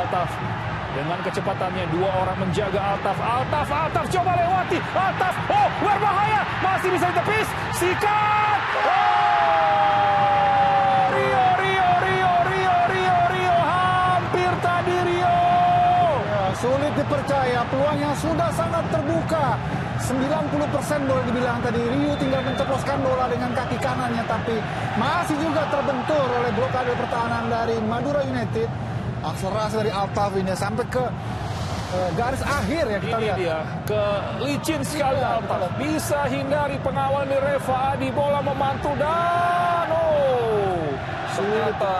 Altaf dengan kecepatannya dua orang menjaga Altaf. Altaf, Altaf coba lewati. Altaf, oh berbahaya. Masih bisa ditepis. Sikat. Oh! Rio, Rio, Rio, Rio, Rio, Rio. Hampir tadi Rio. Ya, sulit dipercaya, peluangnya sudah sangat terbuka. 90% boleh dibilang tadi Rio tinggal menceploskan bola dengan kaki kanannya tapi masih juga terbentur oleh blokade pertahanan dari Madura United. Akselerasi dari Altaf ini sampai ke eh, garis akhir ya kita Ini lihat. dia ke licin sekali Altaf. betul. Bisa hindari pengawal dari Reva Adi. Bola memantul dan oh. Ternyata.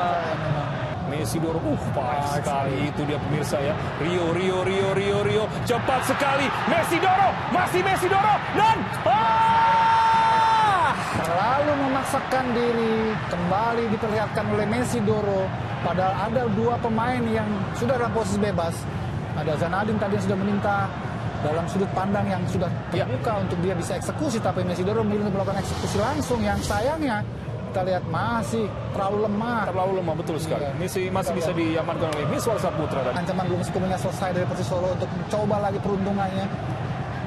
Messi dorong, uh, Baik sekali itu dia pemirsa ya. Rio, Rio, Rio, Rio, Rio, cepat sekali. Messi dorong, masih Messi dorong dan memaksakan diri kembali diperlihatkan oleh Messi Doro. Padahal ada dua pemain yang sudah dalam posisi bebas. Ada Zanadin tadi yang sudah meminta dalam sudut pandang yang sudah Ya. terbuka untuk dia bisa eksekusi. Tapi Messi Doro memilih untuk melakukan eksekusi langsung yang sayangnya kita lihat masih terlalu lemah. Terlalu lemah betul sekali. Iya. Messi masih bisa diamankan oleh Miswar Saputra Ancaman belum sepenuhnya selesai dari Persis Solo untuk mencoba lagi peruntungannya.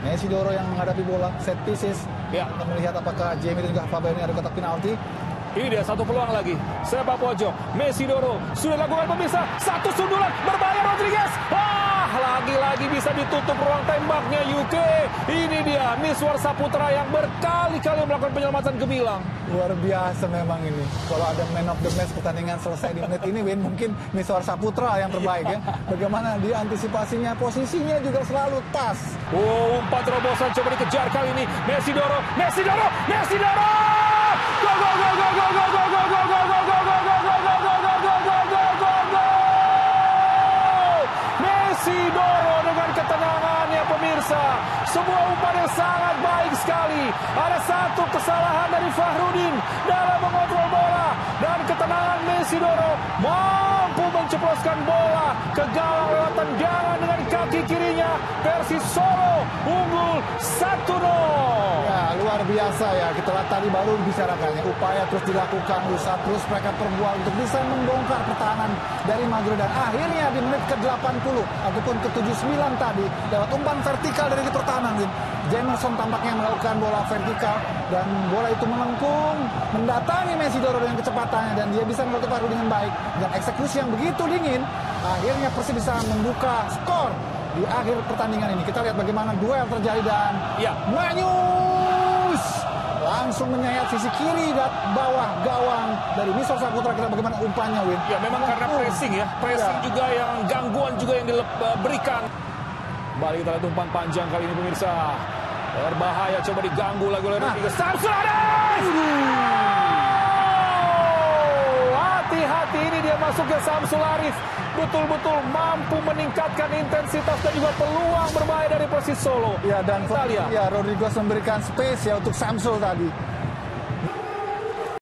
Messi Doro yang menghadapi bola set pieces. Ya. Kita melihat apakah Jamie dan juga Fabio ini ada kotak penalti. Ini dia satu peluang lagi. Sepak pojok. Messi Doro sudah dilakukan pemirsa. Satu sundulan ditutup ruang tembaknya UK. Ini dia Miswar Saputra yang berkali-kali melakukan penyelamatan gemilang. Luar biasa memang ini. Kalau ada man of the match pertandingan selesai di menit ini, Win mungkin Miswar Saputra yang terbaik ya. Bagaimana dia antisipasinya, posisinya juga selalu tas. Oh, umpan terobosan coba dikejar kali ini. Messi Doro, Messi Doro, Messi Doro! Go, go, go, go, go, go, go! Sebuah umpan yang sangat baik sekali. Ada satu kesalahan dari Fahrudin dalam mengontrol bola dan ketenangan Messi Doro mampu menceploskan bola ke gawang lewat tendangan dengan kaki kirinya. Persis Solo unggul 1-0. Biasa ya. Kita lihat tadi baru dibicarakannya. Upaya terus dilakukan, usaha terus mereka perbuat untuk bisa membongkar pertahanan dari Madura. Dan akhirnya di menit ke-80 ataupun ke-79 tadi, lewat umpan vertikal dari pertahanan. Jamerson tampaknya melakukan bola vertikal dan bola itu melengkung, mendatangi Messi Doro dengan kecepatannya dan dia bisa menutup paru dengan baik. Dan eksekusi yang begitu dingin, akhirnya Persib bisa membuka skor di akhir pertandingan ini. Kita lihat bagaimana duel terjadi dan Ya. Manyus langsung menyayat sisi kiri dan bawah gawang dari Misor Saputra kita bagaimana umpannya Win Ya memang karena pressing ya, pressing Ya. juga yang gangguan juga yang diberikan. Kembali kita lihat umpan panjang kali ini pemirsa. Berbahaya coba diganggu lagi oleh Nah. Rodriguez Arif! Oh, Hati-hati ini dia masuknya Samsul Arif. Betul-betul mampu meningkatkan intensitas dan juga peluang berbahaya dari Persis Solo. ya dan Kita lihat. ya Rodriguez memberikan space ya untuk Samsul tadi